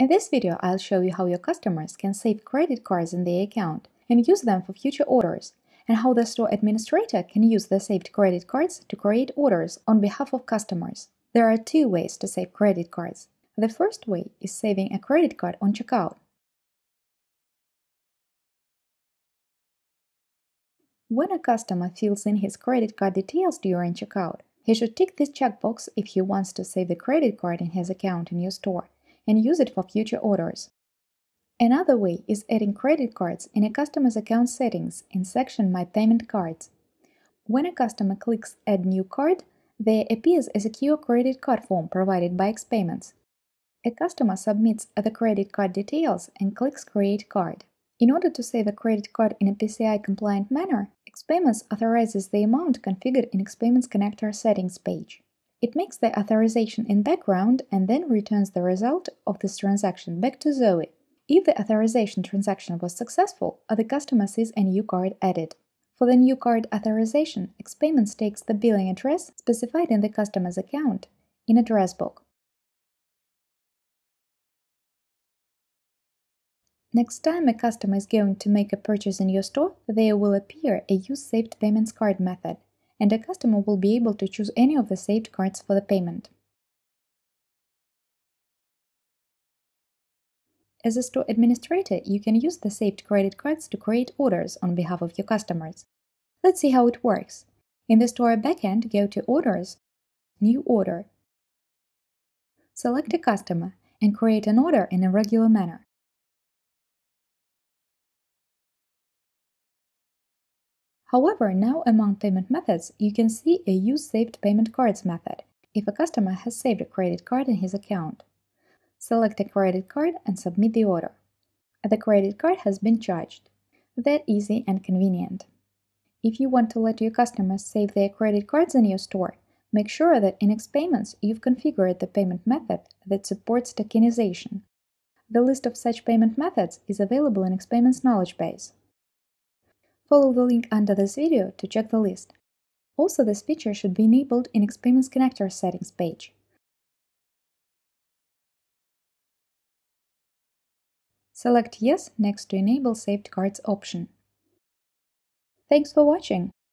In this video, I'll show you how your customers can save credit cards in their account and use them for future orders, and how the store administrator can use the saved credit cards to create orders on behalf of customers. There are two ways to save credit cards. The first way is saving a credit card on checkout. When a customer fills in his credit card details during checkout, he should tick this checkbox if he wants to save the credit card in his account in your store and use it for future orders. Another way is adding credit cards in a customer's account settings in section My Payment Cards. When a customer clicks Add New Card, there appears a secure credit card form provided by Xpayments. A customer submits the credit card details and clicks Create Card. In order to save a credit card in a PCI compliant manner, Xpayments authorizes the amount configured in Xpayments Connector settings page. It makes the authorization in background and then returns the result of this transaction back to Zoey. If the authorization transaction was successful, the customer sees a new card added. For the new card authorization, Xpayments takes the billing address specified in the customer's account in address book. Next time a customer is going to make a purchase in your store, there will appear a Use Saved Payments Card method, and a customer will be able to choose any of the saved cards for the payment. As a store administrator, you can use the saved credit cards to create orders on behalf of your customers. Let's see how it works. In the store backend, go to Orders, New Order. Select a customer and create an order in a regular manner. However, now among payment methods, you can see a Use Saved Payment Cards method if a customer has saved a credit card in his account. Select a credit card and submit the order. The credit card has been charged. That easy and convenient. If you want to let your customers save their credit cards in your store, make sure that in Xpayments you've configured the payment method that supports tokenization. The list of such payment methods is available in Xpayments knowledge base. Follow the link under this video to check the list. Also, this feature should be enabled in Xpayments Connector settings page. Select Yes next to Enable Saved Cards option. Thanks for watching!